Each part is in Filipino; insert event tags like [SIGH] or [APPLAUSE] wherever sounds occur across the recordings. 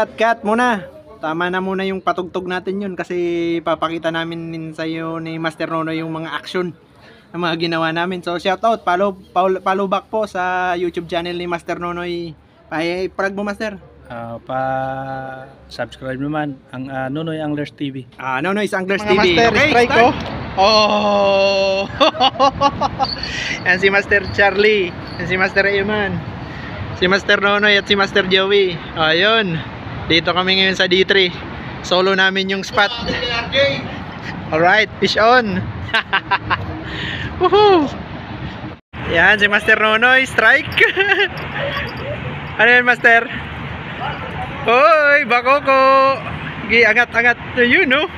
cut, cut, muna. Tama na muna yung patugtog natin yun kasi papakita namin sa iyo ni Master Nono yung mga action na mga ginawa namin. So shout out, follow, follow, follow back po sa YouTube channel ni Master Nonoy. Plug mo Master. Ah, pa subscribe naman ang ah, Nunoy Anglers TV. Ah, Nonoy's Anglers Mga TV. master, strike ko. Oh! [LAUGHS] Yan si Master Charlie. Yan si Master Eman. Si Master Nonoy at si Master Joey. Ayun. Dito kami ngayon sa D3. Solo namin yung spot. Alright, fish on. [LAUGHS] Woohoo! Yan, si Master Nonoy. Strike. [LAUGHS] ano yan, Master? Hoy, bakoko. Gi, angat-angat. Yun, no? [LAUGHS]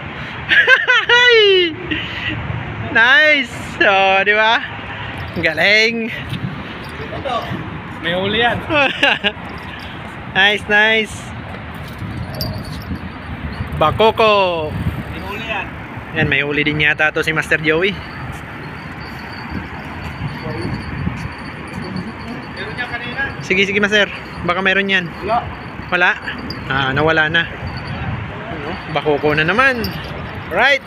nice! Oh, di ba? Galing. May huli yan. nice, nice. Bakoko. May huli yan. Yan, may huli din yata to si Master Joey. Meron niya kanina. Sige, sige, Master. Baka meron yan. Wala. Wala? Ah, nawala na. Bakoko na naman. Right.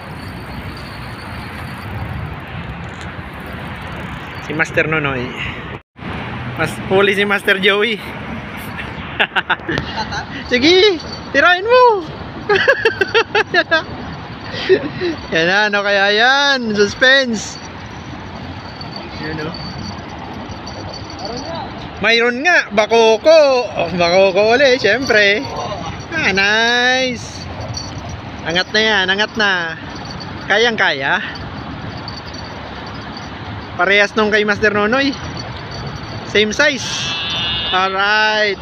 Si Master Nonoy. Mas huli si Master Joey. [LAUGHS] Sige, tirahin mo. [LAUGHS] yan na, ano kaya yan? Suspense. Yun o. Mayroon nga, bakoko. Oh, bakoko ulit, syempre. Ah, nice. Angat na yan, angat na. Kayang kaya. Parehas nung kay Master Nonoy. Same size. Alright.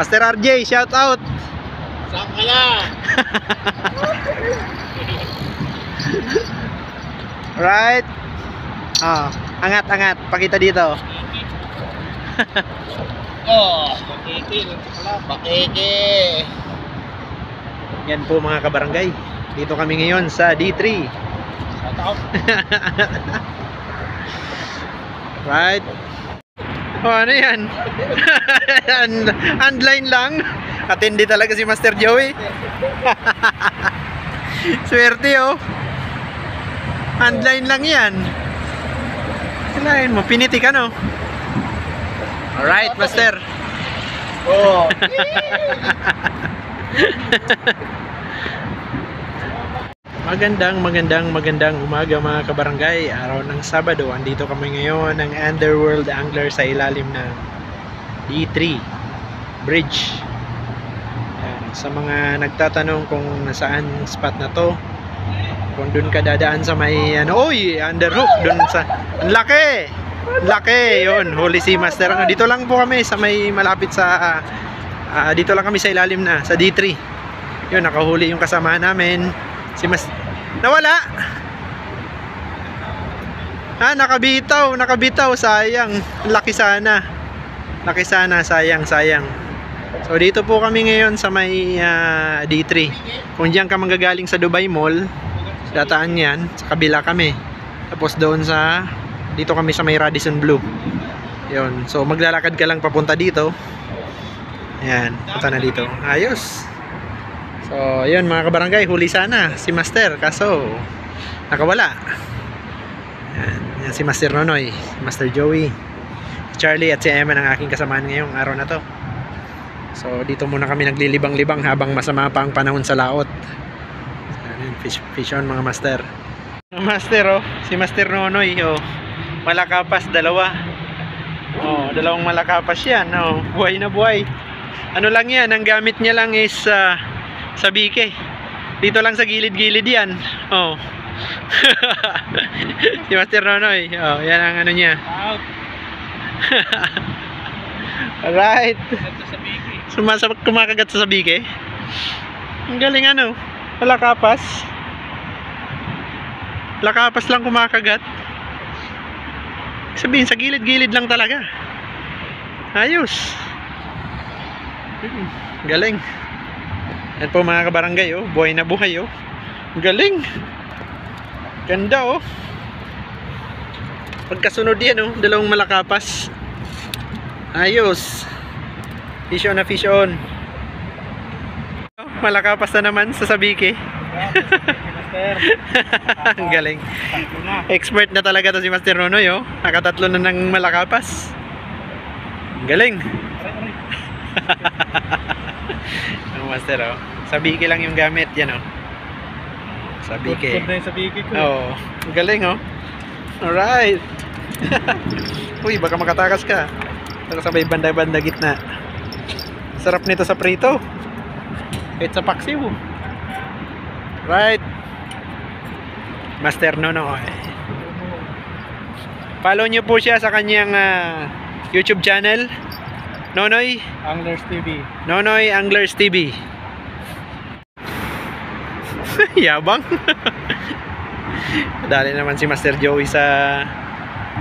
Master RJ, shout out. Saan ka na? [LAUGHS] Right. Ah, angat, angat. Pakita dito. [LAUGHS] Oh, bakiki. Bakiki. Yan po mga kabarangay. Dito kami ngayon sa D3. Shout out. [LAUGHS] Right? O ano yan? And, handline lang. Atindi talaga si Master Joey. [LAUGHS] Swerte oh. Handline lang yan. Kailangan mo, piniti ka no? Alright, Master. Oh. [LAUGHS] Magandang, magandang, magandang umaga mga kabarangay. Araw ng Sabado, andito kami ngayon ng Underworld Angler sa ilalim ng D3 Bridge. Sa mga nagtatanong kung yung spot na to, kung dun ka dadaan sa may, ano, oy, underhook, dun sa, ang laki! Laki! Yun, huli si Master. Ano, Dito lang po kami sa may malapit sa, ah, dito lang kami sa ilalim na, sa D3. Yun, nakahuli yung kasama namin. Si Mas... Nawala! Ah, nakabitaw, nakabitaw, sayang. Laki sana. Laki sana, sayang, sayang. So dito po kami ngayon sa may ah, D3. Kung diyan ka manggagaling sa Dubai Mall, dataan yan, sa kabila kami. Tapos doon sa, dito kami sa may Radisson Blue. Yun, so maglalakad ka lang papunta dito. Ayan, punta na dito. Ayos. So, yun mga kabarangay, huli sana si Master kaso nakawala. Yan, yan si Master Nonoy, Master Joey, Charlie at si Emma ang aking kasamaan ngayong araw na to. So, dito muna kami naglilibang-libang habang masama pa ang panahon sa laot. Yan, fish, fish on mga master. Mga Master oh, si Master Nonoy oh. Malakapas dalawa. Oh, dalawang malakapas yan oh. Buhay na buhay. Ano lang yan, ang gamit niya lang is ah, sa bike. Dito lang sa gilid-gilid yan. Oh. [LAUGHS] si Master Nonoy. Oh, yan ang ano niya. [LAUGHS] Alright. Ito sa biki. Sumasabak kumakagat sa bike. Ang galing ano. Wala kapas. Wala kapas lang kumakagat. Sabihin, sa gilid-gilid lang talaga. Ayos. Galing. Yan po mga kabarangay oh, buhay na buhay oh. Galing. Ganda oh. Pagkasunod yan oh, dalawang malakapas. Ayos. Fish on na fish on. Malakapas na naman sa Sabiki. [LAUGHS] Ang galing. Expert na talaga to si Master Nonoy, oh. Nakatatlo na ng malakapas. Ang galing. [LAUGHS] Ang Master, oh. Sabiki lang yung gamit, yan, oh. Sabiki. Good na yung sa biki ko. Oo. Ang galing, oh. Alright. [LAUGHS] Uy, baka makatakas ka. Pero sabay banda-banda gitna. Sarap nito sa prito. Kahit sa paksiw. Right. Master Nonoy. Follow nyo po siya sa kanyang ah, YouTube channel. Nonoy. Anglers TV. Nonoy Anglers TV. [LAUGHS] Yabang. [LAUGHS] Dali naman si Master Joey sa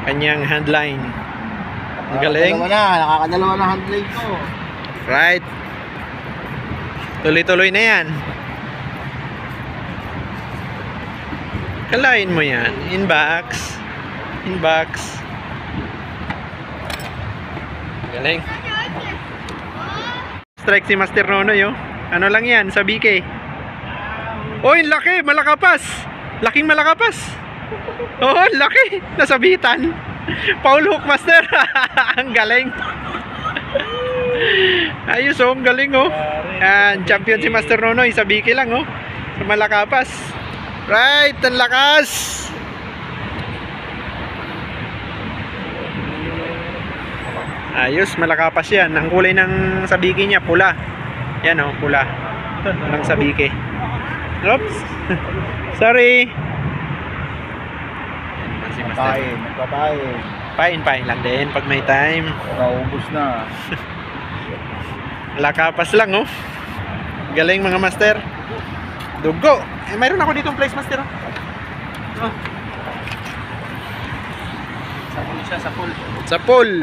kanyang handline. Ang galing. Nakakadalawa na, nakakadalawa na handling ko. Right. Tuloy-tuloy na yan. Kalain mo yan. Inbox. Inbox. Galing. Strike si Master Nonoy, oh. Ano lang yan, sa BK. Oy, laki, malakapas. Laking malakapas. Oh, laki. Nasabitan. Paul Hook Master. [LAUGHS] ang galing. [LAUGHS] Ayos oh, ang galing oh. Yan, champion si Master Nonoy sa BK lang oh. Sa malakapas. Right, ang lakas. Ayos, malakapas yan. Ang kulay ng sabiki niya, pula. Yan oh, pula. Ng sabiki. Oops. [LAUGHS] Sorry. Si Master. Papain, papain. Pain, pain lang din pag may time. Naubos na. [LAUGHS] Lakapas lang, oh. Galing mga master. Dugo. Eh, mayroon ako ditong place master. Oh. Oh. Sa pool siya, sa pool. Sa pool. [LAUGHS]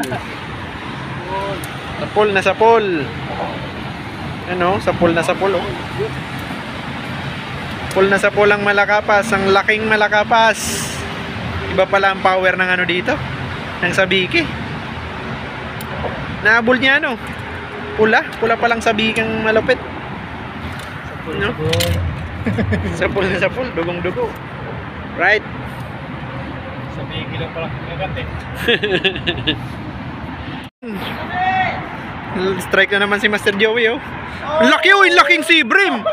Sa pool na sa pool. Ano, sa pool na sa pool, oh. Pool na sa pool ang malakapas. Ang laking malakapas. Iba pala ang power ng ano dito. Ng sabiki. Naabol niya, ano. Pula. Pula palang sabiki ang malupit. Sa pool. No? sa pool na sa pool. Dugong-dugo. Right. Sa biki lang pala kagat eh. Strike na naman si Master Joey, oh. Laki, oh. Laking si Brim.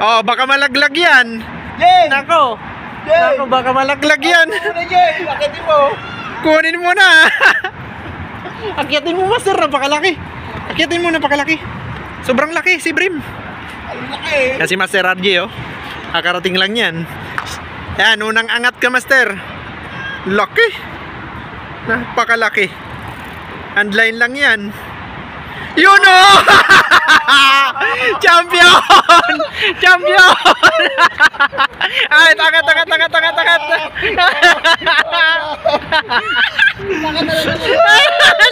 Oh, baka malaglag yan. Jay! Nako. Jay! Nako, baka malaglag yan. Jay? Bakit mo? Kunin mo na. [LAUGHS] Akyatin mo, Master. Napakalaki. Akyatin mo, napakalaki. Sobrang laki si Brim. Laki. Yan si Master RJ, oh. Kakarating lang yan. Yan, unang angat ka, Master. Laki. Napakalaki. Handline lang yan. Yun, oh! [LAUGHS] Champion! Champion! [LAUGHS] Ay, takat, takat, takat, takat, takat.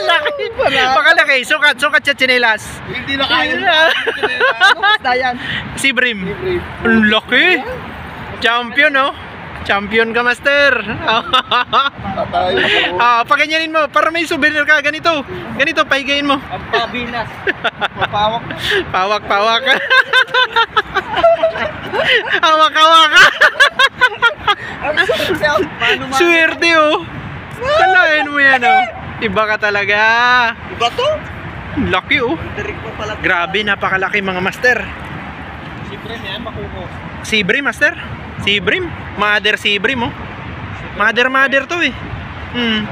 Laki. Pakalaki. Sukat, sukat siya chinelas. Hindi na kaya. Dayan. [LAUGHS] Si Brim. Ang laki. Champion, no? Champion ka, Master. Patay. ah, paganyanin mo. Para may souvenir ka. Ganito. Ganito, pahigayin mo. Ang pabinas. Mapawak na. Pawak, pawak. Hawak, hawak. Swerte, oh. Kalain mo yan, oh. Iba ka talaga. Iba to? Laki, oh. Grabe, napakalaki mga master. Siyempre yan, makuko. Si Brim, master. Si Brim. Mother si Brim, oh. Mother, mother to, eh. Hmm.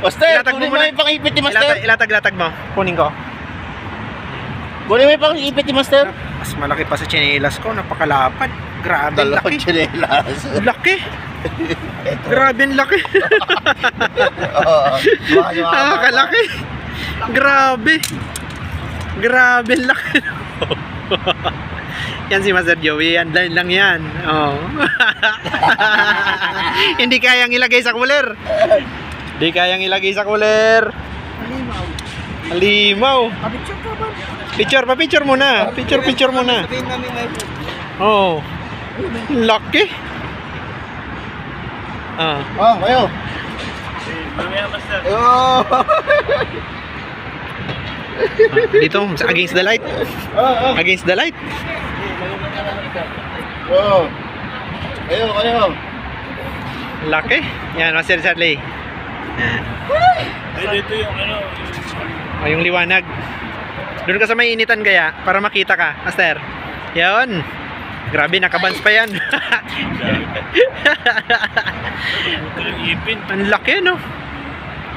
Master, Ilatag kunin mo muna. yung pang-ipit ni Ilatag, Master. ilatag, ilatag mo. Kunin ko. Kunin mo yung pang-ipit ni Master. Mas malaki pa sa chinelas ko. Napakalapad. Grabe, ang Dalawang laki. chinelas. Laki. [LAUGHS] Grabe, ang laki. Nakakalaki. Grabe. Grabe, ang laki. [LAUGHS] yan si Master Joey. Yan line lang yan. Oh. [LAUGHS] Hindi kayang ilagay sa cooler. Hindi kayang ilagay sa cooler. Halimaw. Ka ba? Picture pa picture muna. Picture picture muna. Oh. Lucky. Ah. Oh, kayo. Mamaya, master. Oh. Dito, against the light. Oh, oh. Against the light. Oo. Kayo, kayo. Laki. Yan, Master Charlie. Ay, dito yung ano, O, yung liwanag. Doon ka sa may initan kaya, para makita ka, Master. Yan. Grabe, nakabans pa yan. [LAUGHS] Ang laki, no?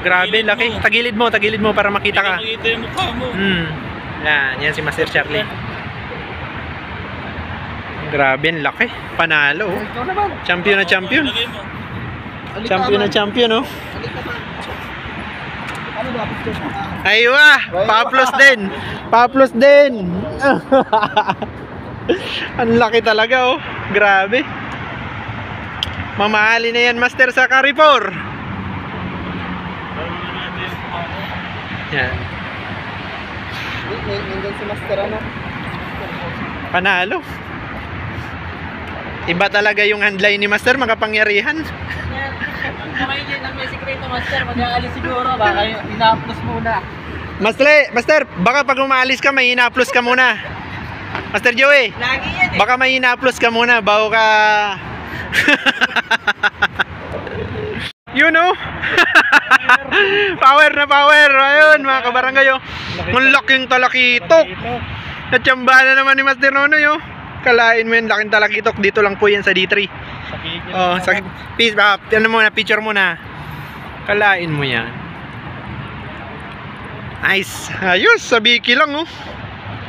Grabe, laki. Tagilid mo, tagilid mo para makita ka. Makita yung mukha mo. Hmm. Yan, yan si Master Charlie. Grabe, ang laki. Panalo. oh. Champion na champion. Champion na champion, oh. Ano? Aywa! Pa-plus din! Pa-plus din! [LAUGHS] Ang laki talaga oh. Grabe. Mamahali na yan master sa Carrefour. Yan. Nandiyan si Master ano? Panalo. Iba talaga yung handline ni Master, makapangyarihan. Baka hindi lang may sikreto Master. Mag-aalis siguro. Baka ina-upload muna. Master, Master, baka pag umaalis ka, may ina-plus ka muna. Master Joey, Lagi yan eh. baka may ina-plus ka muna bago ka... you know? [LAUGHS] power na power. Ayun, mga kabarangay. oh. Ang laking talakitok. Natsamba na naman ni Master Nonoy. Oh. Kalain mo yun, laking talakitok. Dito lang po yan sa D3. Oh, sa peace, ah, ano muna, picture muna. Kalain mo yan. Nice. Ayos, sa Biki lang oh.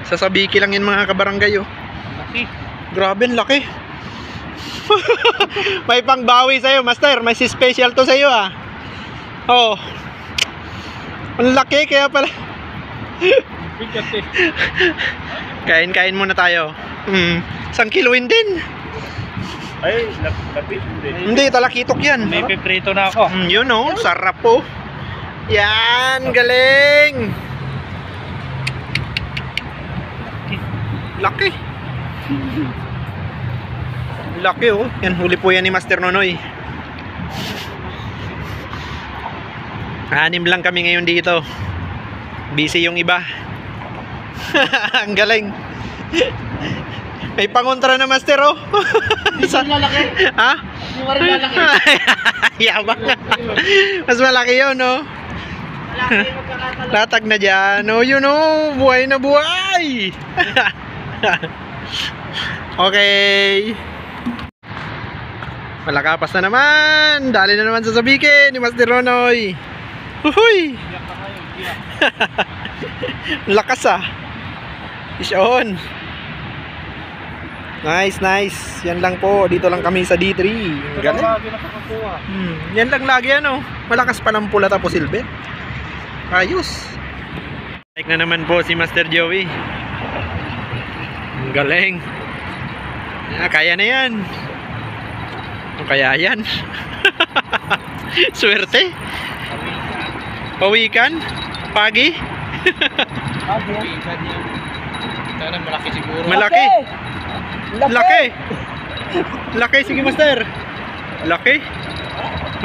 Sa Sabiki lang yan mga kabarangay oh. Laki. Grabe, laki. [LAUGHS] may pangbawi sa'yo, master. May si special to sa'yo ah. Oh. Ang laki, kaya pala. Eh. [LAUGHS] Kain-kain muna tayo. Hmm. Isang kiluin din. Ay, lap- lapit. Hindi. Hindi, talakitok yan. May piprito na ako. Mm, yun oh, sarap po. Yan, galing. Laki. Laki oh. Yan, huli po yan ni Master Nonoy. Anim lang kami ngayon dito. Busy yung iba. [LAUGHS] Ang galing. May pangontra na Master oh. Sa- lalaki. ha? Hindi mo rin lalaki. [LAUGHS] Yabang. Mas malaki yun, no? Latag na dyan. Oh, yun, oh. Buhay na buhay. [LAUGHS] okay. Malakapas na naman. Dali na naman sa sabikin ni Master Ronoy. Uhuy. [LAUGHS] Lakas ah. Fish on. Nice, nice. Yan lang po. Dito lang kami sa D3. Ang Galing. Lagi nakakakuha. Hmm, yan lang lagi ano. Malakas pa ng pula tapos silver. Ayos. Like na naman po si Master Joey. Ang galing. Ah, kaya na yan. Kung kaya yan. [LAUGHS] Swerte. Pawikan. Pagi. Sana malaki siguro. Malaki. Laki. Laki. Sige, Master. Laki.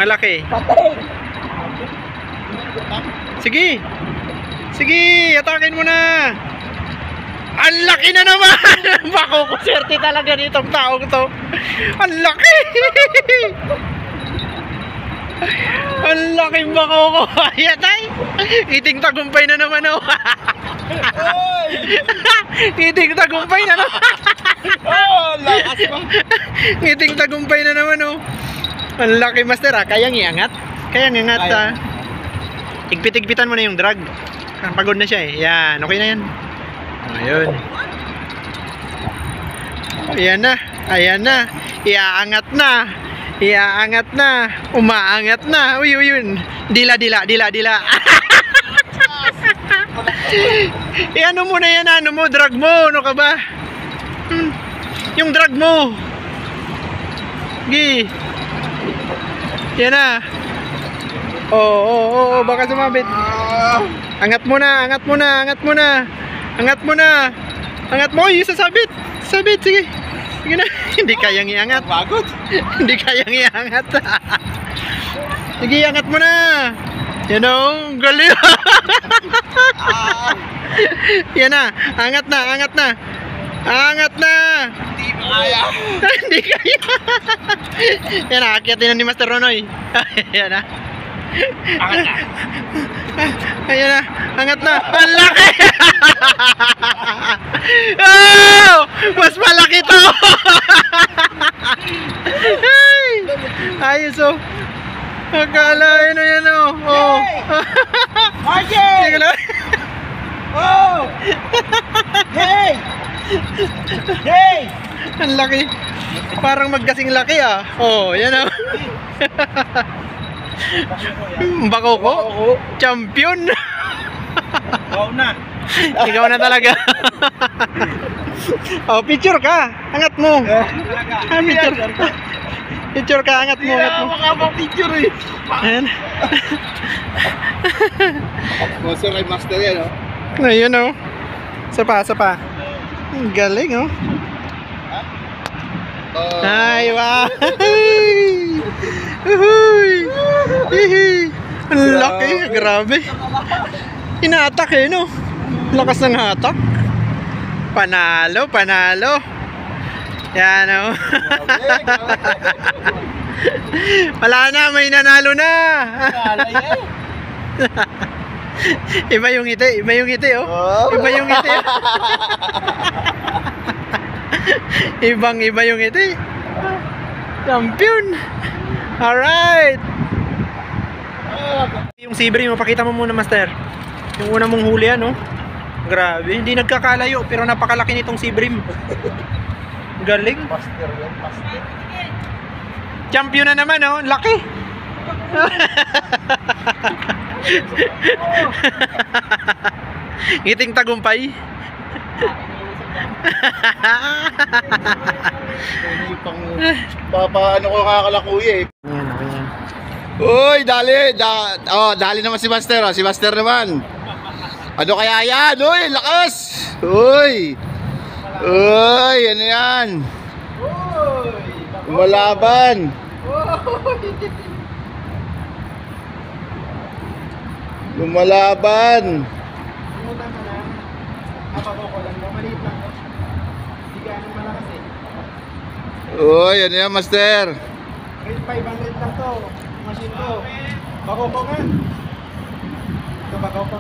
Malaki. Sige. Sige, atakin mo na. Ang laki na naman. [LAUGHS] Bako ko swerte talaga nitong taong to. Ang laki. [LAUGHS] [LAUGHS] Ang laki bako ko. Ayan ay. Iting tagumpay na naman oh. [LAUGHS] Iting tagumpay na naman. [LAUGHS] Oh, lakas pa. Ngiting tagumpay na naman oh. Ang laki master ah. Kayang iangat. Kayang iangat Kaya. ah. Igpit-igpitan mo na yung drag. Ah, Pagod na siya eh. Yan. Okay na yan. Ayun. Ayan na. Ayan na. Iaangat na. Iaangat na. Umaangat na. Uy, uy, yun. Dila, dila, dila, dila. [LAUGHS] eh ano mo na yan, ano mo, drag mo, ano ka ba? Hmm. Yung drag mo. Gi. Yan na. Oo, oo, oo, oo, baka sumabit. Angat mo na, angat mo na, angat mo na. Angat mo na. Angat mo, yung sasabit. Sabit, sige. Sige [LAUGHS] na. Hindi kayang iangat. Pagod. [LAUGHS] Hindi kayang iangat. [LAUGHS] Sige, iangat mo na. Yan o, galing. Yan na, angat na, angat na. Angat na! Hindi kaya. Hindi kaya. Yan, nakakyatin na ni Master Ronoy. Ayan na. Angat na. Ayan na. Angat na. Ang laki! [LAUGHS] oh! Mas malaki to! [LAUGHS] Ay! Ayos oh. Akala na yan oh. Oh. Sige lang. [LAUGHS] Oh! Hey! Hey! Ang laki. Parang magkasing laki ah. Oh, yan oh. Bako ko. Champion. Wow na. Ikaw na talaga. [LAUGHS] oh, picture ka. Angat mo. Ah, picture. Picture ka, angat mo, angat mo. picture eh. Ayan. [LAUGHS] Monster kay Master yan, oh. Ayun oh. Isa pa, isa pa. Galing oh. Oh. Ay, wow. [LAUGHS] Uhuy. Hihi. Ang laki, grabe. Inatak eh, no? Lakas ng hatak. Panalo, panalo. Yan oh. [LAUGHS] Wala na, may nanalo na. [LAUGHS] iba yung ngiti, iba yung ngiti oh. Iba yung ngiti. [LAUGHS] Ibang iba yung ngiti. Champion. Alright. Yung Sibri, mapakita mo muna, Master. Yung una mong huli, ano? Grabe, hindi nagkakalayo, pero napakalaki nitong Sibrim. Galing. Master yan, Master. Champion na naman, oh. Laki. [LAUGHS] Ngiting tagumpay. Ano yung pang... Papaano ko kakalakuya eh. Ayan, okay yan. Uy, dali. Da, oh, dali naman si Master. Oh. Si Master naman. Ano kaya yan? Uy, lakas. Uy. Uy, ano yan? Malaban. Lumalaban. Pumunta ka na. Kapako ko lang, maliit lang. Hindi ganun malakas eh. Uy, ano yan, Master? Grade 500 lang to. Machine to. Bako ko nga. Ito bako ko.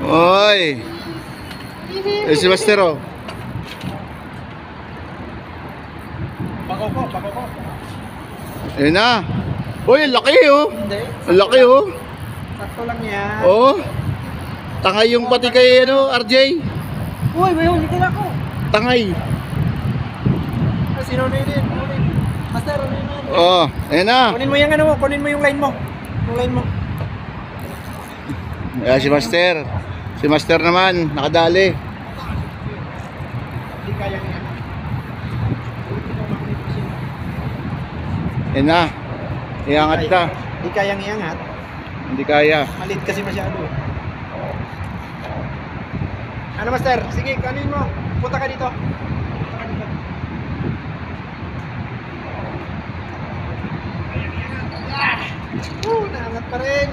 Uy. Eh, si Master, oh. Bako ko, bako ko. Ayun na. Uy, laki, oh. Hindi. Laki, oh. Sakto lang yan. Oh. Tangay yung pati kay, ano, RJ. Uy, may huli din ako. Tangay. Ah, Sino na yun? Master, ano yun? Oh, ayun na. Kunin mo yung ano mo, kunin mo yung line mo. Yung line mo. Ayan si Master. Si Master naman, nakadali. Ayun na. Iangat na. Hindi kayang iangat. Hindi kaya. Maliit kasi masyado. Ano master? Sige, kanin mo. Punta ka dito. Uh, naangat pa rin.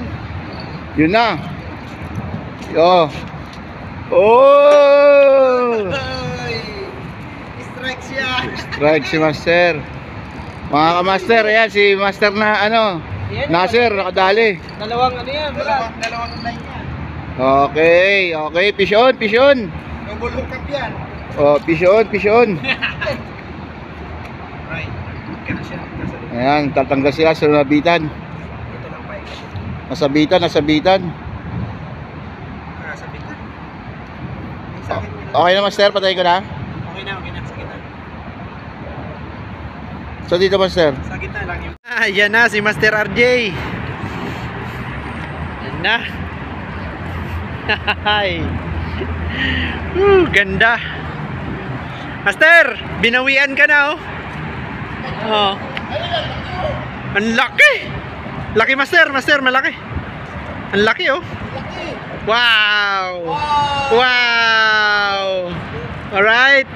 Yun na. Yo. Oh! Ay! Strike siya. Strike si Master. Mga ka-master, ayan si Master na ano, Nasir, nakadali. Dalawang ano yan, dalawang, dalawang line yan. Okay, okay, pisyon, pisyon. Yung gulong cup yan. Oh, pisyon, pisyon. [LAUGHS] Right. Ayan, tatanggal sila sa nabitan. Ito lang pa. Nasabitan, nasabitan. Nasa bitan. Sa akin yun. Okay na, Master, patay ko na. Okay na, okay na. Sa gitna. So dito, Master. Sa gitna lang yung... Ah, yan na si Master RJ. Yan na. [LAUGHS] Hay. Uh, ganda. Master, binawian ka na oh. Oh. Ang laki. Laki Master, Master, malaki. Ang laki oh. Wow. Wow. Alright.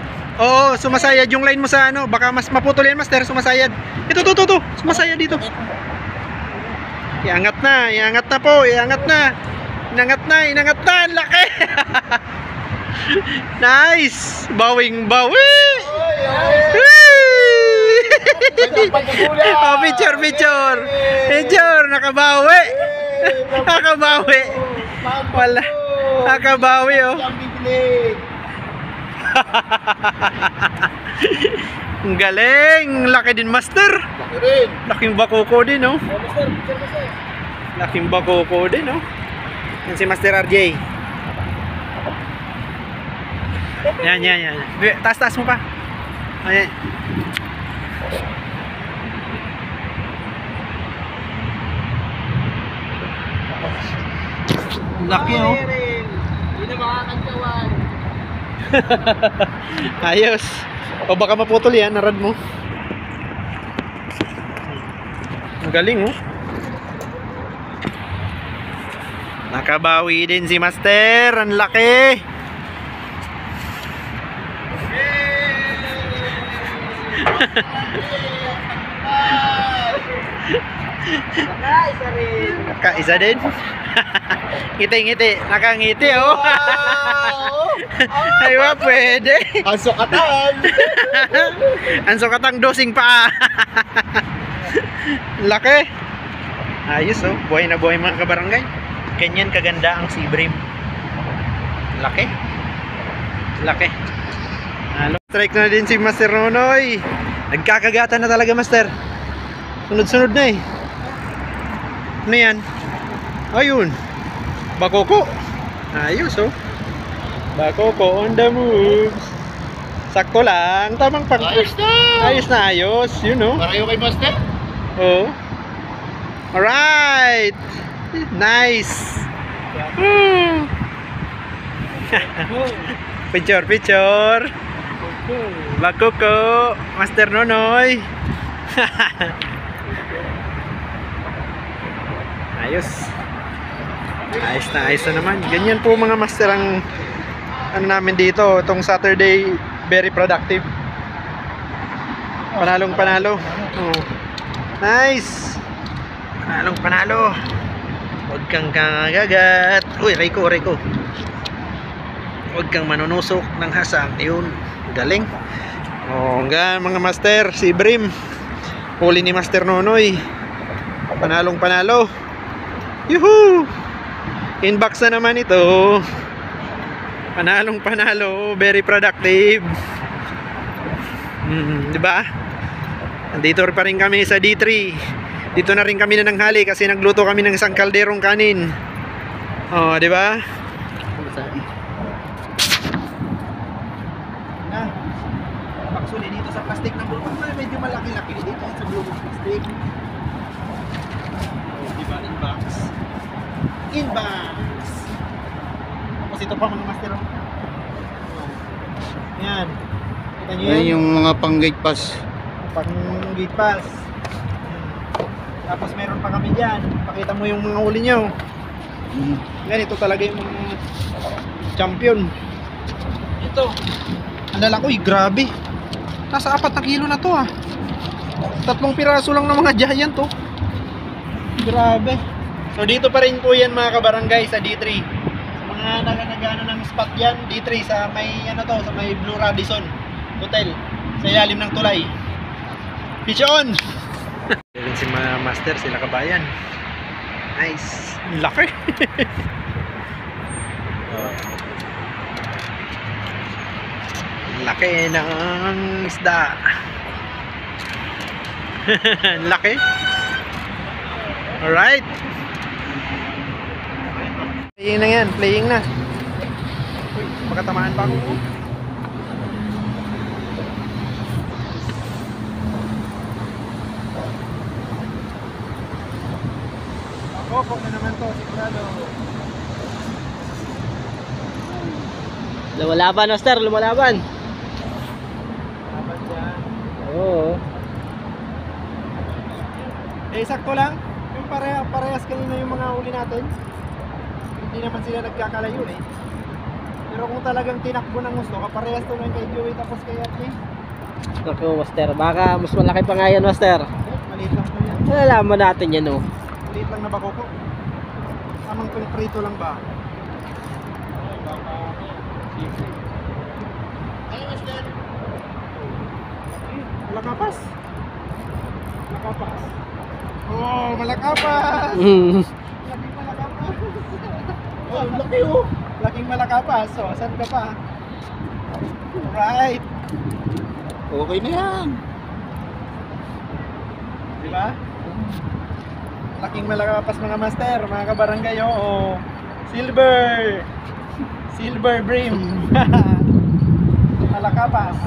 Oo, sumasayad yung line mo sa ano. Baka mas maputol yan, master. Sumasayad. Ito, to, to, to. Sumasayad dito. Iangat na, iangat na po, iangat na. Inangat na, inangat na. Ang laki. [LAUGHS] Nice! Bawing bawi! oh, picture, picture! Picture! Nakabawi! [LAUGHS] Nakabawi! Wala. Nakabawi, oh. [LAUGHS] Ang galing! Laki din, master! Laking bakoko din, oh. Laking bakoko din, oh. Yan si Master RJ. Yan, yan, yan. Taas, taas mo pa. Ayan. Laki, oh. Hindi na makakantawan. [LAUGHS] Ayos. O baka maputol yan, narad mo. Ang galing, oh. Nakabawi din si Master. Ang laki. [LAUGHS] Nice, rin. Kaisa din. [LAUGHS] Ngiti-ngiti. Nakangiti, oh. [LAUGHS] Ay, wa, pwede. Ang sukatan! [LAUGHS] Ang sukatang dosing pa. [LAUGHS] Laki. Ayos oh. Buhay na buhay mga kabarangay. Ganyan kaganda ang sea bream. Laki. Laki. Halo. Strike na din si Master Nonoy. Nagkakagatan na talaga Master. Sunod-sunod na eh. Ano yan? Ayun. Bakoko. Ayos oh. Bakoko on the moves. Sakto lang. Tamang pang... Ayos na! Ayos na ayos, you know. Pareho kay Master? Oh. Alright. Nice. Hmm. [LAUGHS] picture, picture. Bakoko. Master Nonoy. [LAUGHS] ayos. Ayos na ayos na naman. Ganyan po mga master ang ano namin dito. Itong Saturday, very productive. Panalong panalo. Oh. Nice! Panalong panalo. Huwag kang kagagat. Uy, Rico, Rico. Huwag kang manunusok ng hasang. Yun. Galing. Oh, hanggang mga master. Si Brim. Huli ni Master Nonoy. Panalong panalo. Yuhu! Inbox na naman ito. Panalong panalo. Very productive. Mm, di ba? Nandito pa rin kami sa D3. Dito na rin kami na nanghali kasi nagluto kami ng isang kalderong kanin. Oh, di ba? Dito sa plastic ng bulbang medyo malaki-laki dito sa bulbang plastic. Oh, di ba? Inbox. Inbox. Tapos ito pa mga master. oh. Yan. Kita nyo yan? Yan yung mga pang gate pass. pang gate pass. Tapos meron pa kami dyan. Pakita mo yung mga huli nyo. Ganito talaga yung mga champion. Ito. Ang lalaki, uy, grabe. Nasa apat na kilo na to ah. Tatlong piraso lang ng mga giant to. Grabe. So dito pa rin po yan mga kabarangay sa D3. Sa mga naganagano ng spot yan, D3 sa may ano to, sa may Blue Radisson Hotel. Sa ilalim ng tulay. Fish on! [LAUGHS] Yan si mga master, sila kabayan. Nice. Laki. Oh. [LAUGHS] Laki ng isda. [LAUGHS] Laki. Alright. Playing na yan, playing na. Uy, baka tamaan pa ako. Ako, na naman to, sigurado. Lumalaban, Master. Lumalaban. Dapat dyan. Oo. Eh, sakto lang. Yung pareha, parehas kanina yung mga uli natin hindi naman sila nagkakalayo eh. Pero kung talagang tinakbo ng gusto, kaparehas to ng kay Joey eh, tapos kay Ate. Eh. Naku, Master. Baka mas malaki pa nga yan, Master. Eh, maliit lang po yan. Malalaman natin yan, oh. Maliit lang na bako ko. Tamang pinprito lang ba? Ay, baka... Ay, Master. Malakapas. Malakapas. Oh, malakapas! [LAUGHS] oh, laki oh. Laking malakapas. So, saan ka pa? Right. Okay na yan. Di ba? Laking malakapas mga master, mga kabarangay. Oo. Silver. Silver brim. [LAUGHS] malakapas.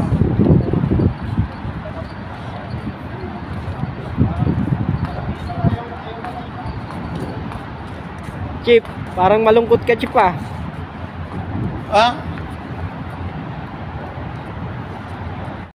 Chip, parang malungkot ka, Chip ah. Ah?